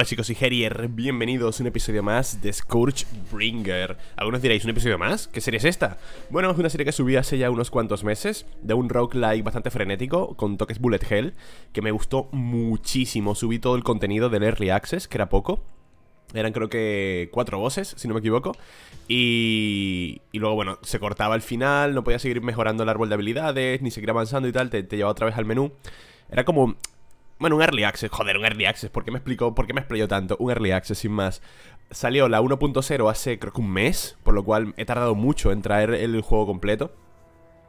Hola chicos, soy Herier, bienvenidos a un episodio más de Scourge Bringer. Algunos diréis, ¿un episodio más? ¿Qué serie es esta? Bueno, es una serie que subí hace ya unos cuantos meses De un roguelike bastante frenético, con toques bullet hell Que me gustó muchísimo. Subí todo el contenido del Early Access, que era poco. Eran creo que cuatro voces, si no me equivoco. Y, y luego, bueno, se cortaba el final No podía seguir mejorando el árbol de habilidades Ni seguir avanzando y tal, te llevaba otra vez al menú. Era como bueno, un Early Access, joder, un Early Access, ¿por qué me explico, por qué me explayó tanto? Un Early Access, sin más. Salió la 1.0 hace creo que un mes, por lo cual he tardado mucho en traer el juego completo.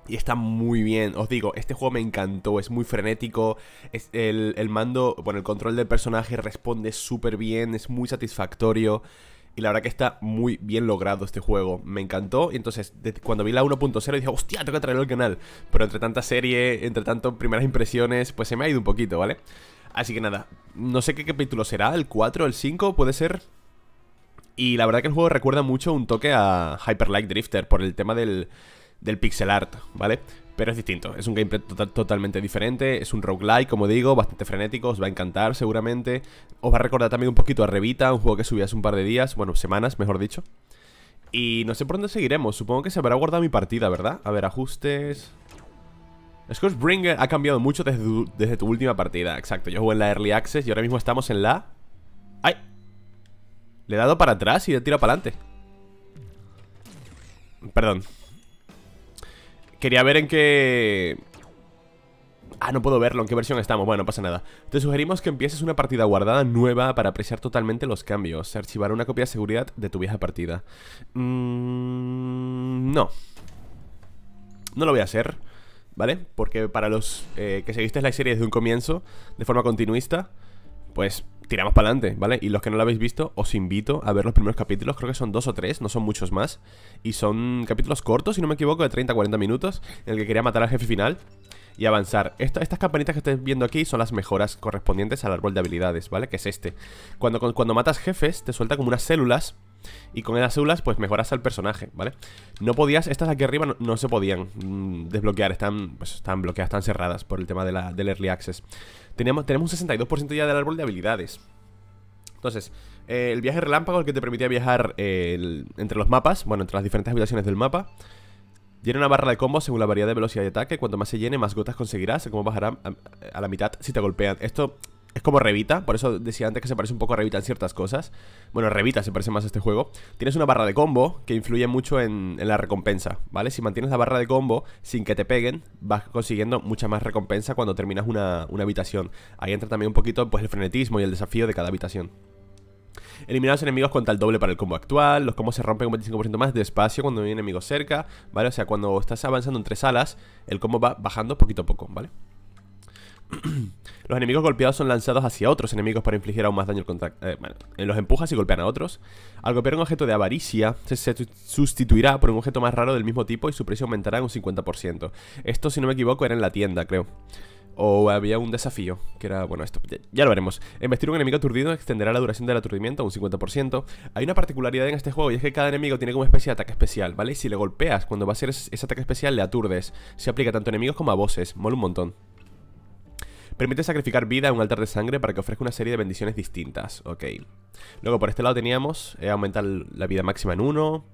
Y está muy bien, os digo, este juego me encantó, es muy frenético, es el, el mando, bueno, el control del personaje responde súper bien, es muy satisfactorio y la verdad que está muy bien logrado este juego. Me encantó. Y entonces, cuando vi la 1.0 dije, hostia, tengo que traerlo al canal. Pero entre tanta serie, entre tantas primeras impresiones, pues se me ha ido un poquito, ¿vale? Así que nada, no sé qué capítulo será, el 4, el 5, puede ser. Y la verdad que el juego recuerda mucho un toque a Hyper Light Drifter por el tema del, del pixel art, ¿vale? Pero es distinto, es un gameplay totalmente diferente, es un roguelike, como digo, bastante frenético, os va a encantar seguramente. Os va a recordar también un poquito a Revita, un juego que subí hace un par de días, bueno, semanas, mejor dicho. Y no sé por dónde seguiremos, supongo que se habrá guardado mi partida, ¿verdad? A ver, ajustes... Bringer ha cambiado mucho desde tu, desde tu última partida, exacto. Yo jugué en la Early Access y ahora mismo estamos en la... ¡Ay! Le he dado para atrás y he tirado para adelante. Perdón, Quería ver en qué... Ah, no puedo verlo, en qué versión estamos. Bueno, no pasa nada. Te sugerimos que empieces una partida guardada nueva Para apreciar totalmente los cambios. Archivar una copia de seguridad de tu vieja partida. Mm, No. No lo voy a hacer ¿Vale? Porque para los eh, que seguiste la serie desde un comienzo De forma continuista Pues tiramos para adelante, ¿vale? Y los que no lo habéis visto, os invito a ver los primeros capítulos, creo que son dos o tres, no son muchos más. Y son capítulos cortos, si no me equivoco, de 30 a 40 minutos, en el que quería matar al jefe final y avanzar. estas campanitas que estáis viendo aquí son las mejoras correspondientes al árbol de habilidades, ¿vale? Que es este. Cuando, cuando matas jefes, te suelta como unas células y con esas células pues mejoras al personaje, ¿vale? No podías, estas aquí arriba no, se podían mm, desbloquear, están, pues, están bloqueadas, están cerradas por el tema del Early Access Tenemos, tenemos un 62% ya del árbol de habilidades. Entonces, eh, el viaje relámpago, el que te permitía viajar eh, entre los mapas, bueno, entre las diferentes habitaciones del mapa. Tiene una barra de combo según la variedad de velocidad de ataque. Cuanto más se llene, más gotas conseguirás, como bajará a la mitad si te golpean. Esto es como Revita, por eso decía antes que se parece un poco a Revita en ciertas cosas. Bueno, Revita se parece más a este juego. Tienes una barra de combo que influye mucho en, la recompensa, ¿vale? Si mantienes la barra de combo sin que te peguen, vas consiguiendo mucha más recompensa cuando terminas una, habitación. Ahí entra también un poquito pues, el frenetismo y el desafío de cada habitación. Eliminar a los enemigos cuenta el doble para el combo actual. Los combos se rompen un 25% más despacio cuando hay enemigos cerca, ¿vale? O sea, cuando estás avanzando entre salas, el combo va bajando poquito a poco, ¿vale? los enemigos golpeados son lanzados hacia otros enemigos para infligir aún más daño al contacto. Eh, bueno, los empujas y golpean a otros. Al golpear un objeto de avaricia, se, sustituirá por un objeto más raro del mismo tipo y su precio aumentará en un 50%. Esto, si no me equivoco, era en la tienda, creo. O había un desafío, que era, bueno, esto, ya, lo veremos. Embestir un enemigo aturdido extenderá la duración del aturdimiento a un 50%. Hay una particularidad en este juego y es que cada enemigo tiene como especie de ataque especial, ¿vale? Y si le golpeas cuando va a ser ese ataque especial, le aturdes. Se aplica tanto a enemigos como a bosses, mola un montón. Permite sacrificar vida a un altar de sangre para que ofrezca una serie de bendiciones distintas. Ok. Luego por este lado teníamos eh, aumentar la vida máxima en 1.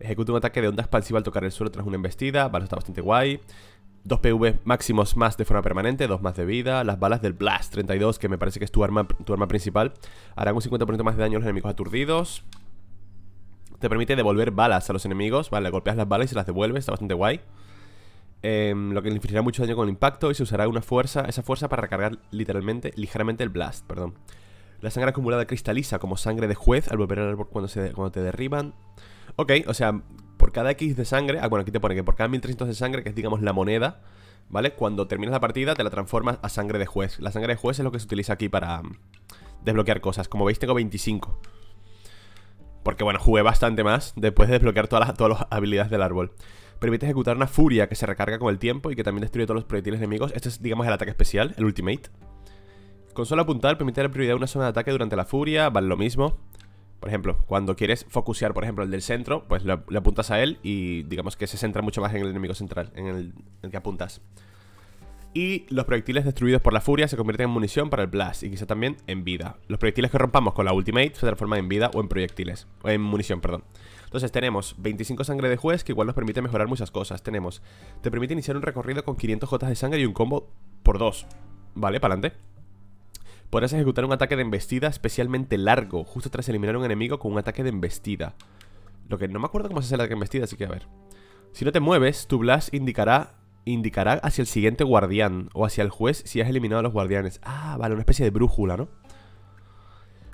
Ejecuta un ataque de onda expansiva al tocar el suelo tras una embestida. Vale, está bastante guay. 2 PV máximos más de forma permanente, 2 más de vida. Las balas del Blast 32, que me parece que es tu arma, tu arma principal, harán un 50% más de daño a los enemigos aturdidos. Te permite devolver balas a los enemigos. Vale, golpeas las balas y se las devuelves, está bastante guay. Em, lo que le infligirá mucho daño con el impacto y se usará una fuerza, esa fuerza para recargar literalmente, ligeramente el blast, perdón. La sangre acumulada cristaliza como sangre de juez al volver al árbol cuando, se, cuando te derriban. Ok, o sea, por cada X de sangre, ah, bueno, aquí te pone que por cada 1300 de sangre, que es digamos la moneda, ¿vale? Cuando terminas la partida te la transformas a sangre de juez. La sangre de juez es lo que se utiliza aquí para mm, desbloquear cosas. Como veis tengo 25. Porque bueno, jugué bastante más después de desbloquear todas todas las habilidades del árbol. Permite ejecutar una furia que se recarga con el tiempo y que también destruye todos los proyectiles enemigos. Este es, digamos, el ataque especial, el ultimate. Con solo apuntar permite la prioridad a una zona de ataque durante la furia, vale lo mismo. Por ejemplo, cuando quieres focusear, por ejemplo, el del centro, pues le, apuntas a él y digamos que se centra mucho más en el enemigo central, en el, que apuntas. Y los proyectiles destruidos por la furia se convierten en munición para el blast y quizá también en vida. Los proyectiles que rompamos con la ultimate se transforman en vida o en proyectiles. O en munición, perdón. Entonces tenemos 25 sangre de juez que igual nos permite mejorar muchas cosas. Tenemos, te permite iniciar un recorrido con 500 gotas de sangre y un combo por 2. Vale, para adelante. Podrás ejecutar un ataque de embestida especialmente largo, justo tras eliminar a un enemigo con un ataque de embestida. Lo que no me acuerdo cómo se hace el ataque de embestida, así que a ver. Si no te mueves, tu blast indicará indicará hacia el siguiente guardián o hacia el juez si has eliminado a los guardianes. Ah, vale, una especie de brújula, ¿no?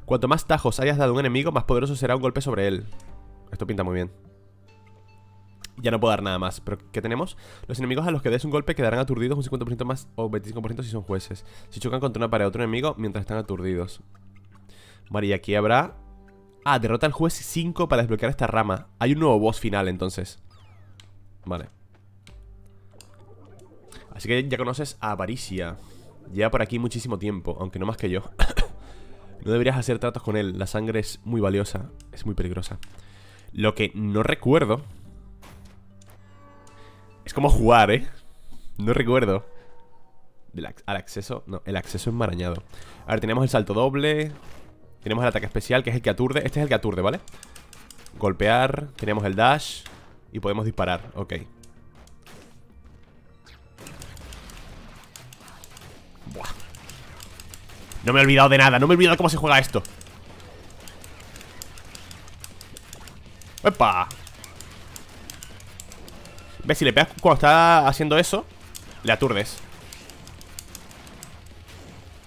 Cuanto más tajos hayas dado a un enemigo, más poderoso será un golpe sobre él. Esto pinta muy bien. Ya no puedo dar nada más. ¿Pero qué tenemos? Los enemigos a los que des un golpe quedarán aturdidos un 50% más o 25% si son jueces. Si chocan contra una pared de otro enemigo mientras están aturdidos. Vale, y aquí habrá... Ah, derrota al juez 5 para desbloquear esta rama. Hay un nuevo boss final, entonces. Vale. Así que ya conoces a Avaricia. Lleva por aquí muchísimo tiempo, aunque no más que yo. no deberías hacer tratos con él. La sangre es muy valiosa. Es muy peligrosa. Lo que no recuerdo... Es como jugar, ¿eh? No recuerdo. al acceso... No, el acceso enmarañado. A ver, tenemos el salto doble. Tenemos el ataque especial, que es el que aturde. Este es el que aturde, ¿vale? Golpear. Tenemos el dash. Y podemos disparar. Ok. No me he olvidado de nada, no me he olvidado cómo se juega esto ¡Epa! ¿Ves? Si le pegas cuando está haciendo eso Le aturdes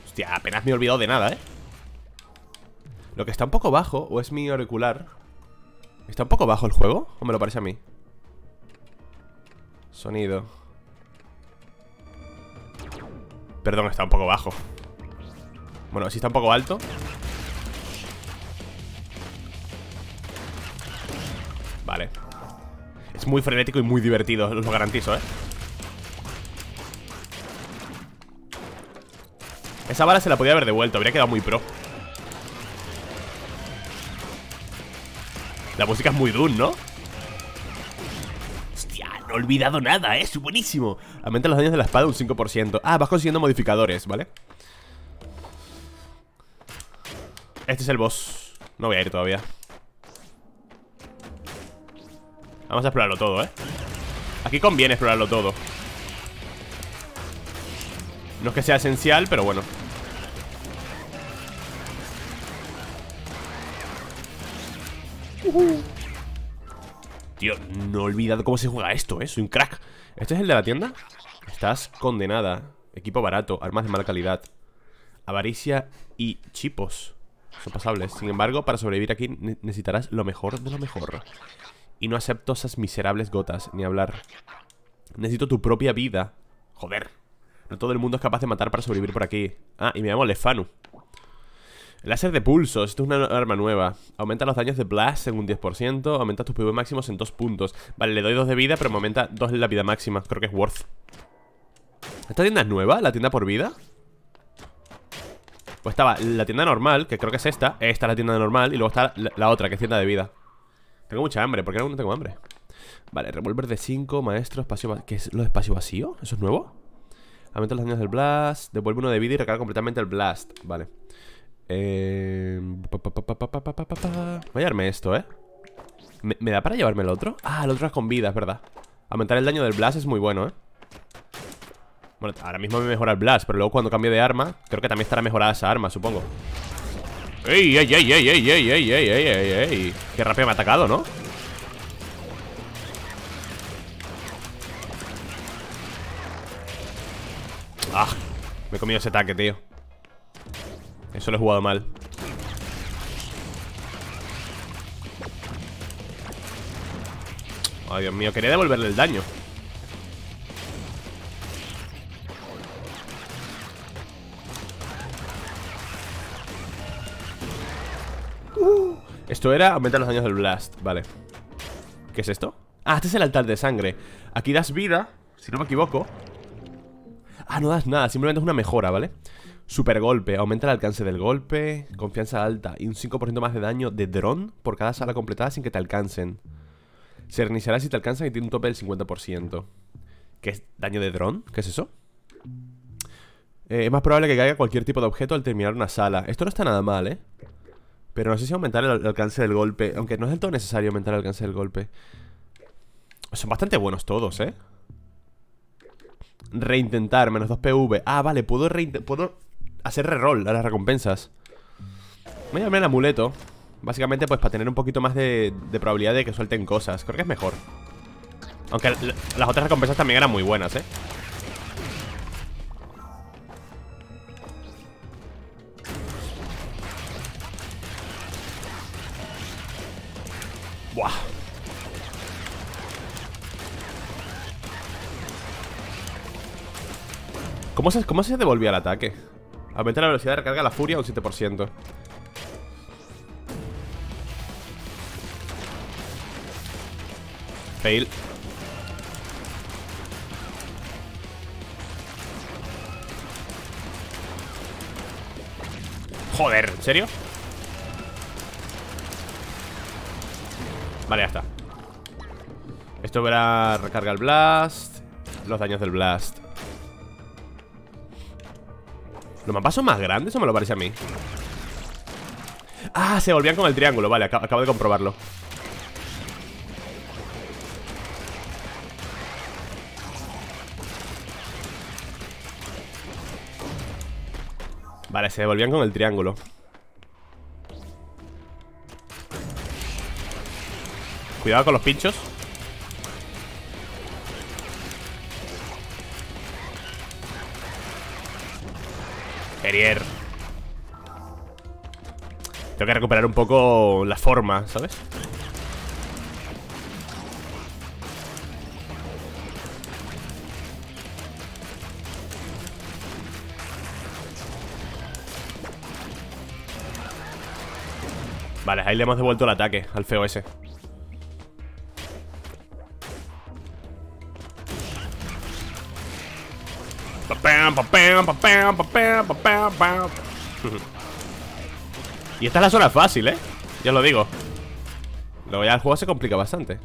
Hostia, apenas me he olvidado de nada, ¿eh? Lo que está un poco bajo O es mi auricular ¿Está un poco bajo el juego? ¿O me lo parece a mí? Sonido Perdón, está un poco bajo bueno, si está un poco alto Es muy frenético y muy divertido, lo garantizo, ¿eh? Esa bala se la podía haber devuelto, habría quedado muy pro La música es muy dun, ¿no? Hostia, no he olvidado nada, ¿eh? Es buenísimo Aumenta los daños de la espada un 5% Ah, vas consiguiendo modificadores, ¿vale? Este es el boss No voy a ir todavía Vamos a explorarlo todo, ¿eh? Aquí conviene explorarlo todo No es que sea esencial, pero bueno Tío, no he olvidado cómo se juega esto, ¿eh? Soy un crack ¿Este es el de la tienda? Estás condenada Equipo barato, armas de mala calidad Avaricia y chipos son pasables. Sin embargo, para sobrevivir aquí necesitarás lo mejor de lo mejor. Y no acepto esas miserables gotas, ni hablar. Necesito tu propia vida. Joder. No todo el mundo es capaz de matar para sobrevivir por aquí. Ah, y me llamo Lefanu. Láser de pulsos, esto es una arma nueva Aumenta los daños de blast en un 10% Aumenta tus PV máximos en 2 puntos Vale, le doy 2 de vida, pero me aumenta 2 de la vida máxima Creo que es worth ¿Esta tienda es nueva? ¿La tienda por vida? Pues estaba la tienda normal, que creo que es esta Esta es la tienda normal Y luego está la, otra, que es tienda de vida Tengo mucha hambre, ¿por qué no tengo hambre? Vale, revólver de 5, maestro, espacio ¿Qué es lo de espacio vacío? ¿Eso es nuevo? Aumenta los daños del blast Devuelve uno de vida y recarga completamente el blast Vale. Voy a llevarme esto, ¿eh? ¿Me, ¿Me da para llevarme el otro? Ah, el otro es con vida, es verdad Aumentar el daño del blast es muy bueno, ¿eh? Bueno, ahora mismo me mejora el blast Pero luego cuando cambie de arma Creo que también estará mejorada esa arma, supongo ¡Ey, ey, ey, ey, ey, ey, ey, ey, ey, ey, ey! Qué rápido me ha atacado, ¿no? ¡Ah! Me he comido ese ataque, tío Eso lo he jugado mal Ay, Dios mío, quería devolverle el daño Esto era aumentar los daños del blast, vale ¿Qué es esto? Ah, este es el altar de sangre Aquí das vida, si no me equivoco Ah, no das nada, simplemente es una mejora, ¿vale? Super golpe, aumenta el alcance del golpe Confianza alta y un 5% más de daño de dron Por cada sala completada sin que te alcancen Se reiniciará si te alcanzan y tiene un tope del 50% ¿Qué es daño de dron? ¿Qué es eso? Eh, es más probable que caiga cualquier tipo de objeto al terminar una sala. Esto no está nada mal, ¿eh? Pero no sé si aumentar el, alcance del golpe. Aunque no es del todo necesario aumentar el alcance del golpe. Son bastante buenos todos, ¿eh? Reintentar, menos 2 PV. Ah, vale, puedo, puedo hacer reroll a las recompensas. Voy a llamar el amuleto. Básicamente, pues para tener un poquito más de, de probabilidad de que suelten cosas. Creo que es mejor. Aunque las otras recompensas también eran muy buenas, ¿eh? ¿Cómo se, ¿Cómo se devolvía el ataque? Aumenta la velocidad de recarga la furia un 7% Fail Joder, ¿en serio? Vale, ya está. Esto verá recarga el blast. Los daños del blast. ¿Los mapas son más grandes o me lo parece a mí? Ah, se volvían con el triángulo. Vale, acabo de comprobarlo. Vale, se devolvían con el triángulo Cuidado con los pinchos. Herier Tengo que recuperar un poco la forma, ¿sabes? Vale, ahí le hemos devuelto el ataque al feo ese y esta es la zona fácil, ¿eh? Ya lo digo. Luego ya el juego se complica bastante.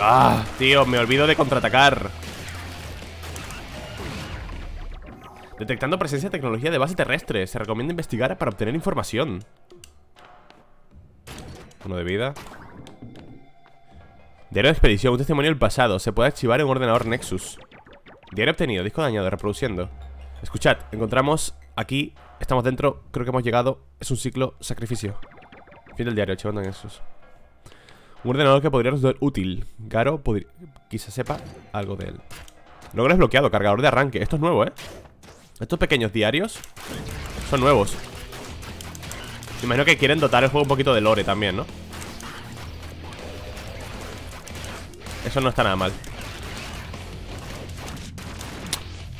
Ah, tío, me olvido de contraatacar. Detectando presencia de tecnología de base terrestre Se recomienda investigar para obtener información de vida. Diario de expedición, un testimonio del pasado. Se puede archivar en un ordenador Nexus. Diario obtenido, disco dañado, reproduciendo. Escuchad, encontramos aquí Estamos dentro, creo que hemos llegado Es un ciclo sacrificio. Fin del diario, archivando Nexus. Un ordenador que podría resultar útil. Garo, quizá sepa algo de él. Logro desbloqueado, cargador de arranque. Esto es nuevo, ¿eh? Estos pequeños diarios Son nuevos Imagino que quieren dotar el juego un poquito de lore también, ¿no? Eso no está nada mal.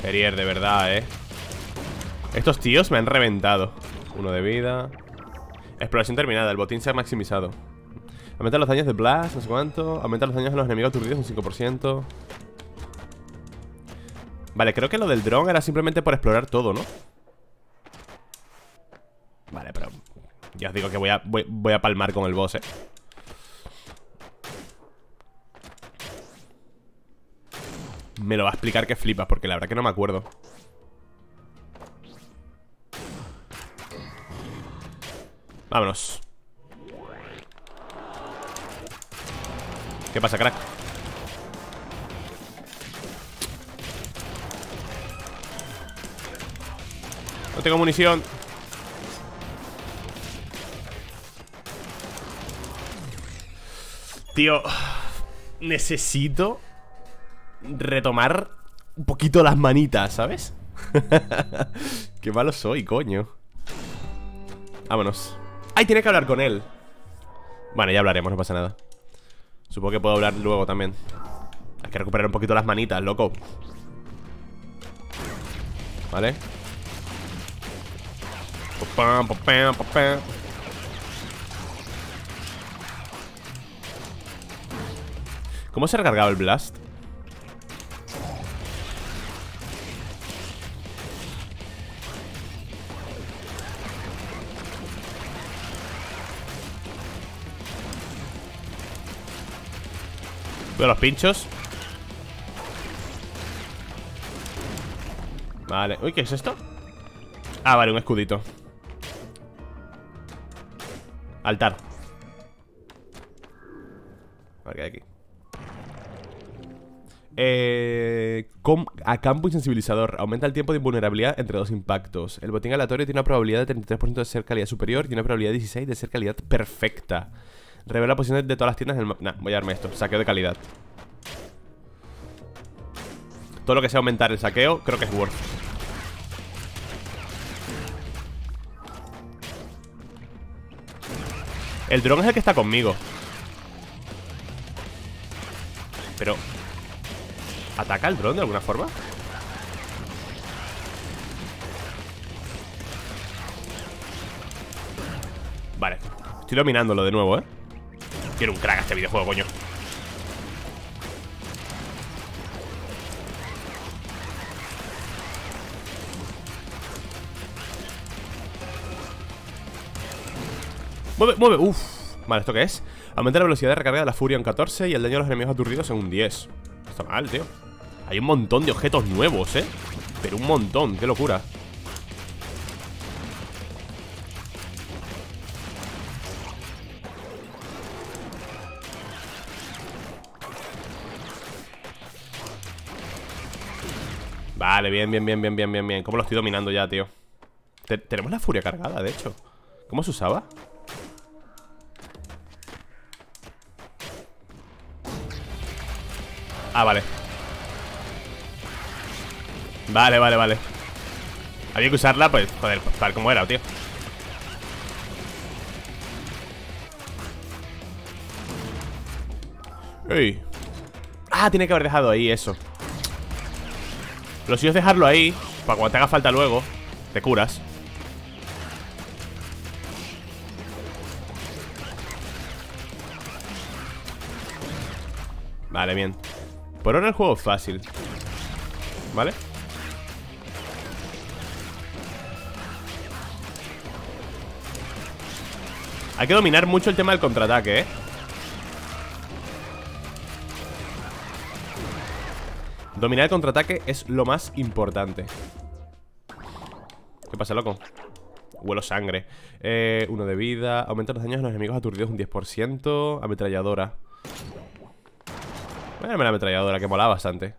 Perier, de verdad, ¿eh? Estos tíos me han reventado. Uno de vida. Exploración terminada, el botín se ha maximizado. Aumenta los daños de Blast, no sé cuánto. Aumenta los daños de los enemigos aturdidos un 5% Vale, creo que lo del drone era simplemente por explorar todo, ¿no? Vale, pero ya os digo que voy a, voy, a palmar con el boss, eh. Me lo va a explicar que flipas Porque la verdad que no me acuerdo. Vámonos. ¿Qué pasa, crack? No tengo munición Tío, necesito retomar un poquito las manitas, ¿sabes? Qué malo soy, coño. Vámonos. ¡Ay, tiene que hablar con él! Bueno, ya hablaremos, no pasa nada. Supongo que puedo hablar luego también. Hay que recuperar un poquito las manitas, loco. Vale ¿Cómo se ha recargado el blast? Veo los pinchos. Vale, uy, ¿qué es esto? Ah, vale, un escudito. Altar. A ver aquí eh, a campo insensibilizador Aumenta el tiempo de invulnerabilidad entre dos impactos. El botín aleatorio tiene una probabilidad de 33% de ser calidad superior Y una probabilidad de 16 de ser calidad perfecta. Revela posiciones de todas las tiendas del mapa Nah, voy a darme esto, saqueo de calidad. Todo lo que sea aumentar el saqueo Creo que es worth. El dron es el que está conmigo. Pero ¿Ataca el dron de alguna forma? Vale Estoy dominándolo de nuevo, ¿eh? Quiero un crack este videojuego, coño Mueve, mueve, uff Vale, ¿esto qué es? Aumenta la velocidad de recarga de la furia en 14 Y el daño a los enemigos aturdidos en un 10 Está mal, tío hay un montón de objetos nuevos, ¿eh? Pero un montón, qué locura Vale, bien, bien, bien, bien, bien, bien, bien ¿Cómo lo estoy dominando ya, tío? Tenemos la furia cargada, de hecho ¿Cómo se usaba? Ah, vale Vale, vale, vale. Había que usarla, pues, joder, tal como era, tío. Ey. Ah, tiene que haber dejado ahí eso. Lo suyo es dejarlo ahí Para cuando te haga falta luego Te curas. Vale, bien. Por ahora el juego es fácil. ¿Vale? Hay que dominar mucho el tema del contraataque, ¿eh? Dominar el contraataque es lo más importante. ¿Qué pasa, loco? Huelo sangre. Eh, Uno de vida. Aumenta los daños de los enemigos aturdidos un 10% Ametralladora. Darme la ametralladora, que mola bastante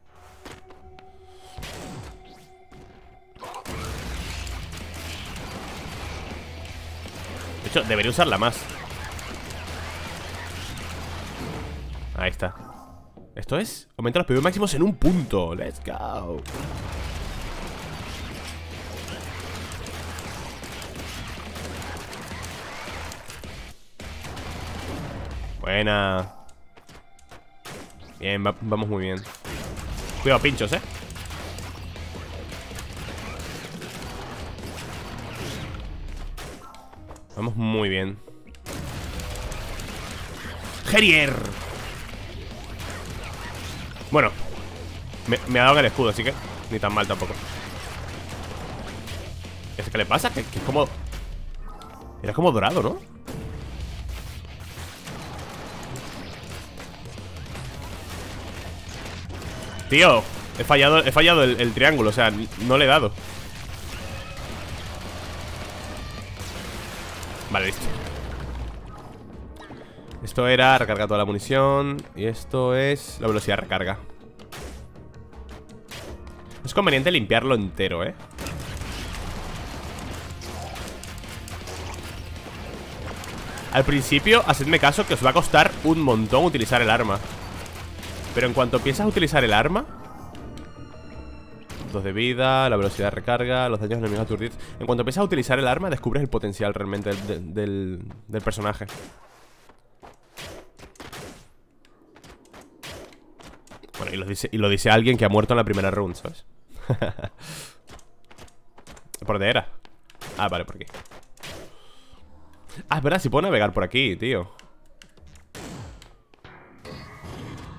Debería usarla más. Ahí está. Esto es Aumenta los PV máximos en un punto. Let's go. Buena. Bien, vamos muy bien. Cuidado, pinchos, eh Vamos muy bien Gerier Bueno me, ha dado en el escudo, así que Ni tan mal tampoco ¿Qué le pasa? Que, que es como... Era como dorado, ¿no? Tío, he fallado, he fallado el triángulo, o sea, no le he dado Esto era recargar toda la munición Y esto es la velocidad de recarga. Es conveniente limpiarlo entero, ¿eh? Al principio, hacedme caso que os va a costar un montón utilizar el arma. Pero en cuanto empiezas a utilizar el arma Dos de vida, la velocidad de recarga, los daños enemigos aturdidos. En cuanto empiezas a utilizar el arma Descubres el potencial realmente del, personaje Y lo, dice, y lo dice alguien que ha muerto en la primera run, ¿sabes? ¿Por dónde era? Ah, vale, por aquí Ah, es verdad, si puedo navegar por aquí, tío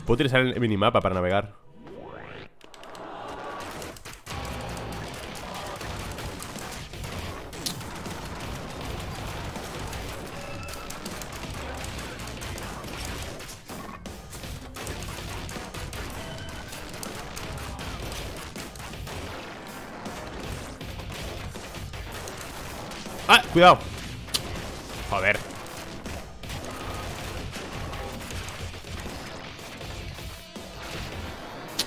Puedo utilizar el minimapa para navegar ¡Cuidado! Joder.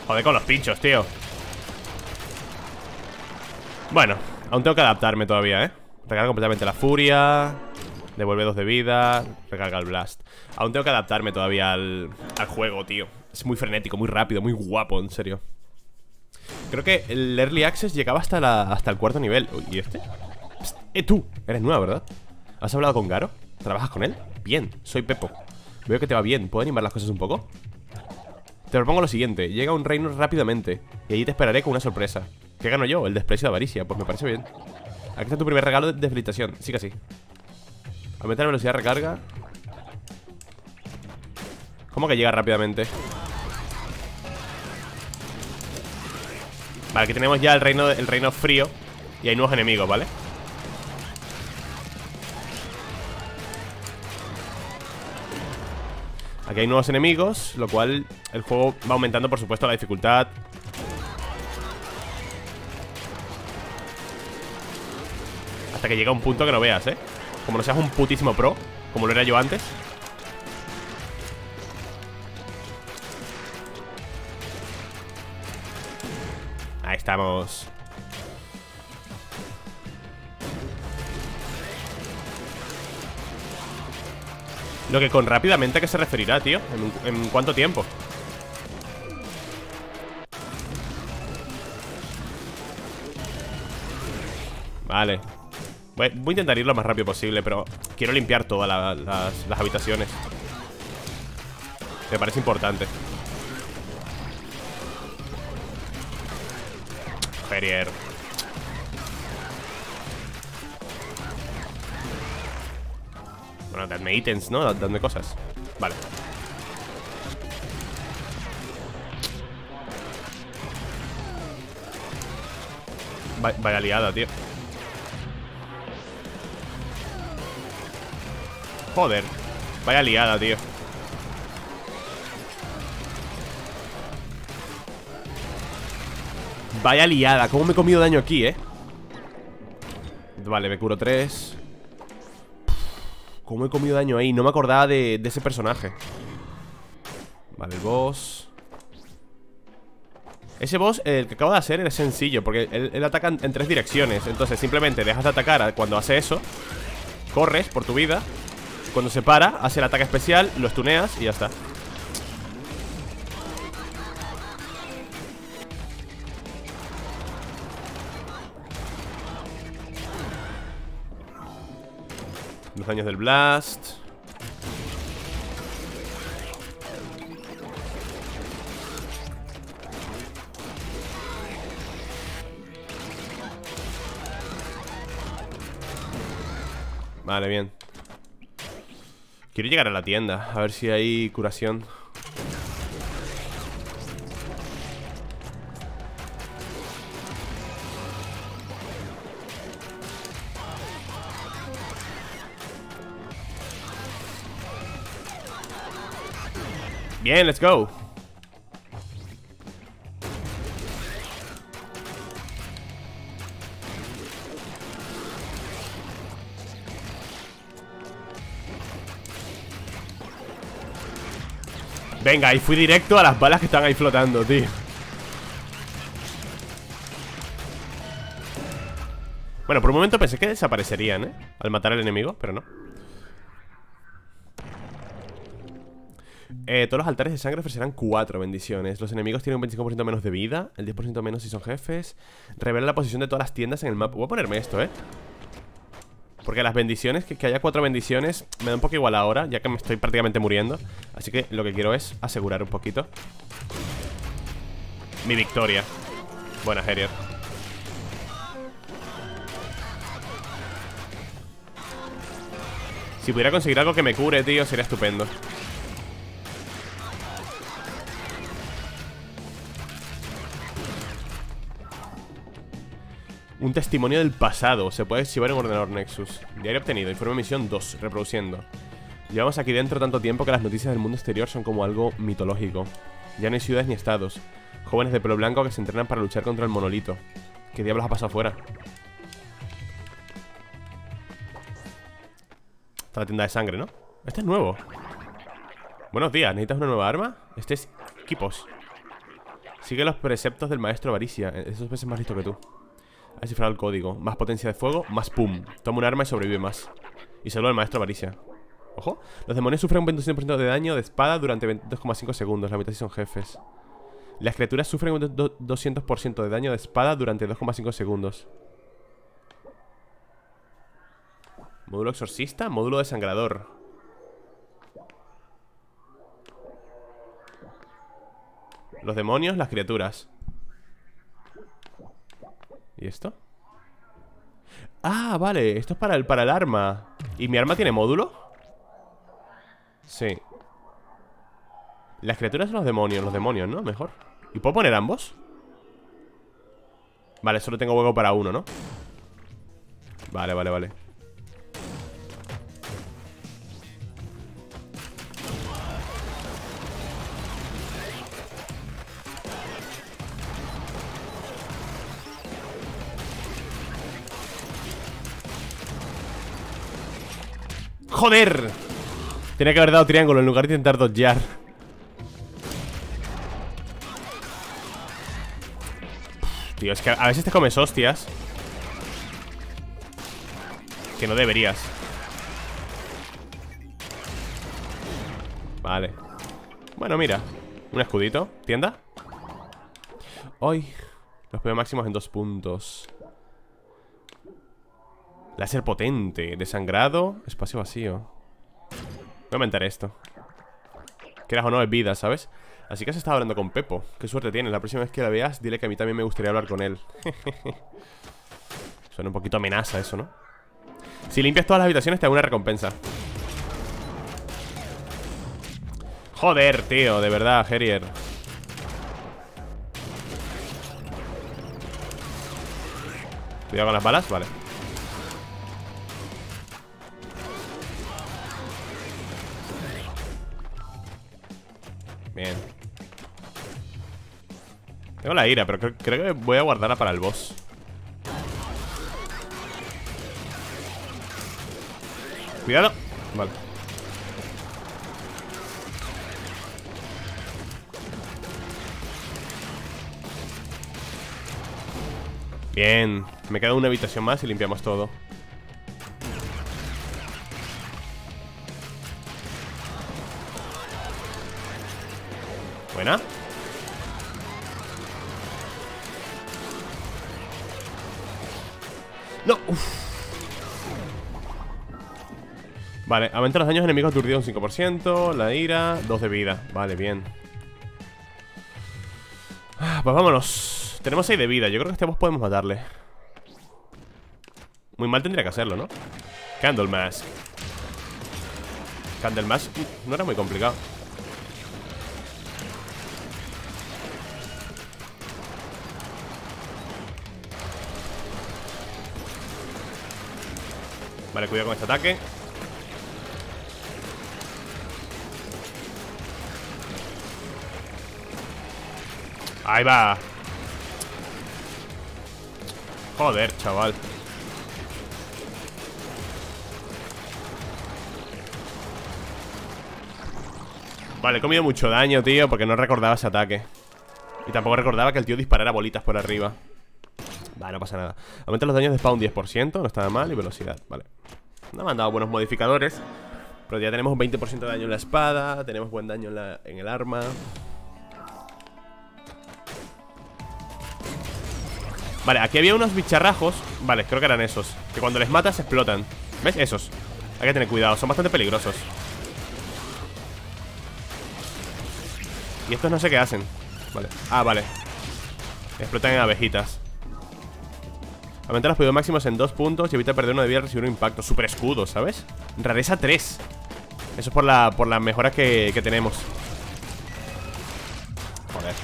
Joder con los pinchos, tío. Bueno, aún tengo que adaptarme todavía, ¿eh? Recarga completamente la furia. Devuelve dos de vida. Recarga el blast. Aún tengo que adaptarme todavía al, al juego, tío. Es muy frenético, muy rápido, muy guapo, en serio. Creo que el Early Access llegaba hasta, la, hasta el cuarto nivel. ¿Y este? Eh, tú, eres nueva, ¿verdad? ¿Has hablado con Garo? ¿Trabajas con él? Bien, soy Pepo Veo que te va bien, ¿puedo animar las cosas un poco? Te propongo lo siguiente Llega a un reino rápidamente Y allí te esperaré con una sorpresa ¿Qué gano yo? El desprecio de avaricia Pues me parece bien Aquí está tu primer regalo de felicitación Sí que sí Aumenta la velocidad de recarga ¿Cómo que llega rápidamente? Vale, aquí tenemos ya el reino, el reino frío Y hay nuevos enemigos, ¿vale? Aquí hay nuevos enemigos Lo cual el juego va aumentando, por supuesto, la dificultad. Hasta que llega un punto que no veas, ¿eh? Como no seas un putísimo pro Como lo era yo antes. Ahí estamos Lo que con rápidamente a qué se referirá, tío ¿En, cuánto tiempo? Vale. Voy, a intentar ir lo más rápido posible Pero quiero limpiar todas las, las habitaciones. Me parece importante. Ferrier Dadme ítems, ¿no? Dadme cosas. Vale. Vaya liada, tío. Joder. Vaya liada, tío. Vaya liada. ¿Cómo me he comido daño aquí, eh? Vale, me curo 3 ¿Cómo he comido daño ahí? No me acordaba de, ese personaje. Vale, el boss. Ese boss, el que acabo de hacer, es sencillo Porque él, ataca en, tres direcciones. Entonces simplemente dejas de atacar cuando hace eso. Corres por tu vida. Cuando se para, hace el ataque especial Lo stuneas y ya está Los daños del Blast. Vale, bien. Quiero llegar a la tienda A ver si hay curación Bien, let's go. Venga, y fui directo a las balas que están ahí flotando, tío. Bueno, por un momento pensé que desaparecerían, ¿eh? Al matar al enemigo, pero no Eh, todos los altares de sangre ofrecerán 4 bendiciones. Los enemigos tienen un 25% menos de vida, el 10% menos si son jefes. Revela la posición de todas las tiendas en el mapa. Voy a ponerme esto, ¿eh? Porque las bendiciones, que, haya 4 bendiciones, me da un poco igual ahora, ya que me estoy prácticamente muriendo. Así que lo que quiero es asegurar un poquito. Mi victoria. Buena, Herier. Si pudiera conseguir algo que me cure, tío, sería estupendo. Un testimonio del pasado. Se puede archivar en ordenador Nexus. Diario obtenido. Informe misión 2. Reproduciendo. Llevamos aquí dentro tanto tiempo que las noticias del mundo exterior son como algo mitológico. Ya no hay ciudades ni estados. Jóvenes de pelo blanco que se entrenan para luchar contra el monolito. ¿Qué diablos ha pasado afuera? Está la tienda de sangre, ¿no? Este es nuevo Buenos días, ¿necesitas una nueva arma? Este es equipos Sigue los preceptos del maestro Avaricia Esos veces más listo que tú Ha descifrado el código. Más potencia de fuego, más pum. Toma un arma y sobrevive más. Y solo el maestro Avaricia. Ojo. Los demonios sufren un 25% de daño de espada durante 22,5 segundos. La mitad si son jefes. Las criaturas sufren un 200% de daño de espada durante 2,5 segundos. Módulo exorcista, módulo desangrador. Los demonios, las criaturas ¿Y esto? Ah, vale, esto es para el, para el arma ¿Y mi arma tiene módulo? Sí Las criaturas son los demonios, los demonios, ¿no? Mejor ¿Y puedo poner ambos? Vale, solo tengo hueco para uno, ¿no? Vale, vale, vale ¡Joder! Tenía que haber dado triángulo en lugar de intentar dodgear. Tío, es que a veces te comes hostias. Que no deberías. Vale. Bueno, mira. Un escudito. ¿Tienda? Hoy Los PV máximos en dos puntos Láser potente, desangrado, espacio vacío. Voy a aumentar esto. Quieras o no, es vida, ¿sabes? Así que has estado hablando con Pepo. Qué suerte tienes, la próxima vez que la veas Dile que a mí también me gustaría hablar con él. Suena un poquito amenaza eso, ¿no? Si limpias todas las habitaciones te da una recompensa. Joder, tío, de verdad, Herier. Cuidado con las balas, vale Tengo la ira, pero creo, que voy a guardarla para el boss. Cuidado. Vale. Bien. Me queda una habitación más y limpiamos todo. Buena No, Vale, aumenta los daños enemigos aturdidos un 5% La ira, 2 de vida. Vale, bien. Ah, Pues vámonos. Tenemos 6 de vida, yo creo que este boss podemos matarle. Muy mal tendría que hacerlo, ¿no? Candle Mask. Candle Mask no era muy complicado Vale, cuidado con este ataque. Ahí va. Joder, chaval. Vale, he comido mucho daño, tío Porque no recordaba ese ataque. Y tampoco recordaba que el tío disparara bolitas por arriba No pasa nada. Aumenta los daños de spawn 10%, no está mal Y velocidad, vale. No me han dado buenos modificadores Pero ya tenemos un 20% de daño en la espada Tenemos buen daño en, en el arma. Vale, aquí había unos bicharrajos Vale, creo que eran esos Que cuando les matas explotan. ¿Ves? Esos. Hay que tener cuidado, son bastante peligrosos. Y estos no sé qué hacen. Vale, ah, vale. Explotan en abejitas Aumenta los pedidos máximos en dos puntos y evita perder una de vida recibir un impacto. Super escudo, ¿sabes? Rareza 3. Eso es por la, por la mejora que, que tenemos. Joder.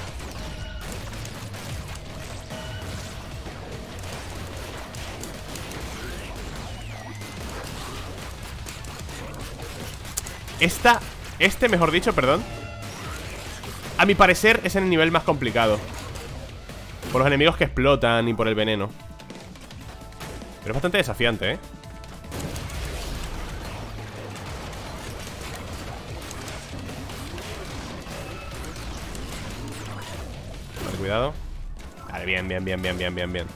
Esta, este, mejor dicho, perdón A mi parecer es el nivel más complicado Por los enemigos que explotan y por el veneno pero es bastante desafiante, ¿eh? Vale, cuidado Vale, bien, bien, bien, bien, bien, bien, bien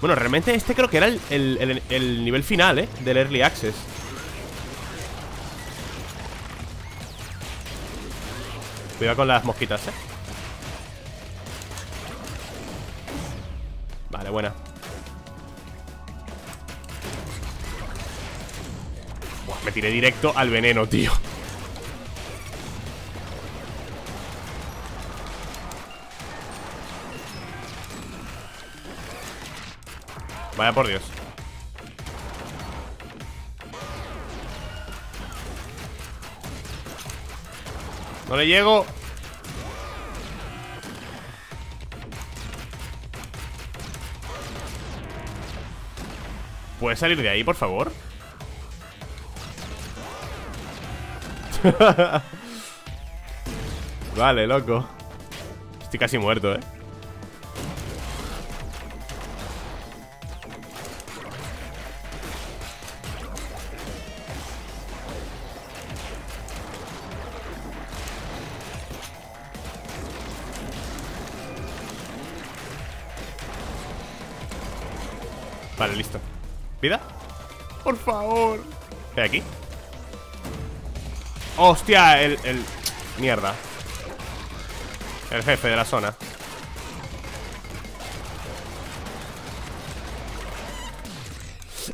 Bueno, realmente este creo que era el, nivel final, ¿eh? Del Early Access Cuidado con las mosquitas, ¿eh? Buena. Me tiré directo al veneno, tío. Vaya por Dios. No le llego ¿Puedes salir de ahí, por favor? vale, loco Estoy casi muerto, eh ¿Vida? Por favor ¿Qué aquí? ¡Hostia! El, el... Mierda El jefe de la zona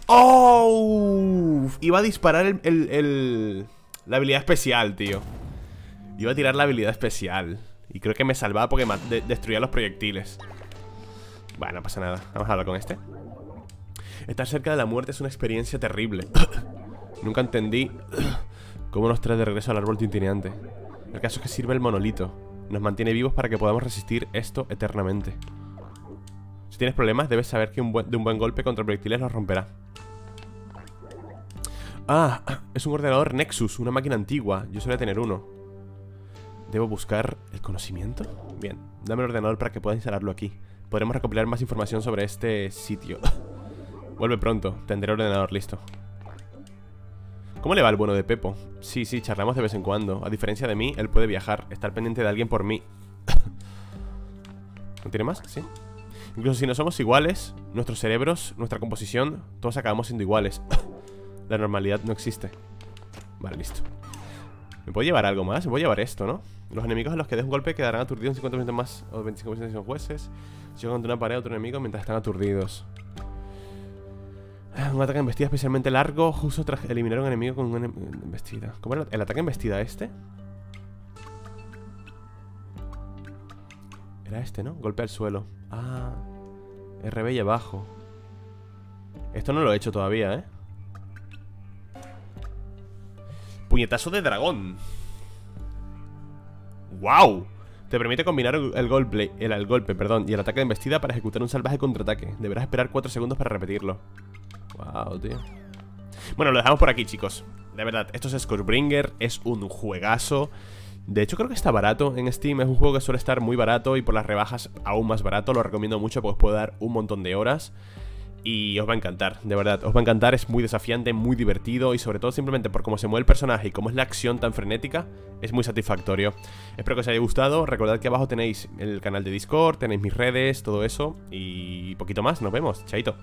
¡Oh! Iba a disparar el, el, La habilidad especial, tío Iba a tirar la habilidad especial Y creo que me salvaba porque destruía los proyectiles Bueno, no pasa nada Vamos a hablar con este Estar cerca de la muerte es una experiencia terrible. Nunca entendí cómo nos trae de regreso al árbol tintineante El caso es que sirve el monolito. Nos mantiene vivos para que podamos resistir esto eternamente. Si tienes problemas, debes saber que de un buen golpe contra proyectiles los romperá. Ah, es un ordenador Nexus, una máquina antigua. Yo solía tener uno. ¿Debo buscar el conocimiento? Bien, dame el ordenador para que pueda instalarlo aquí. Podremos recopilar más información sobre este sitio Vuelve pronto, tendré ordenador listo. ¿Cómo le va el bueno de Pepo? Sí, sí, charlamos de vez en cuando. A diferencia de mí, él puede viajar Estar pendiente de alguien por mí. ¿No tiene más? Sí. Incluso si no somos iguales Nuestros cerebros, nuestra composición Todos acabamos siendo iguales. La normalidad no existe. Vale, listo. ¿Me puedo llevar algo más? Me a llevar esto, ¿no? Los enemigos a los que des un golpe quedarán aturdidos en 50 minutos más O 25 si son jueces. Si contra una pared a otro enemigo mientras están aturdidos un ataque embestida especialmente largo Justo tras eliminar un enemigo con una embestida ¿Cómo era el ataque embestida este? Era este, ¿no? Golpe al suelo Ah RB y abajo Esto no lo he hecho todavía, ¿eh? Puñetazo de dragón ¡Wow! Te permite combinar el golpe, el, el golpe perdón, y el ataque de embestida para ejecutar un salvaje contraataque Deberás esperar 4 segundos para repetirlo Wow, tío. Bueno, lo dejamos por aquí, chicos. De verdad, esto es Scourgebringer Es un juegazo. De hecho creo que está barato en Steam, es un juego que suele estar muy barato y por las rebajas aún más barato, lo recomiendo mucho porque os puede dar un montón de horas y os va a encantar, de verdad, os va a encantar, es muy desafiante, muy divertido y sobre todo simplemente por cómo se mueve el personaje y cómo es la acción tan frenética, es muy satisfactorio. Espero que os haya gustado, recordad que abajo tenéis el canal de Discord, tenéis mis redes, todo eso y poquito más, nos vemos, chaito.